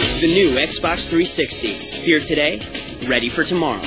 The new Xbox 360. Here today, ready for tomorrow.